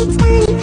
It's fine.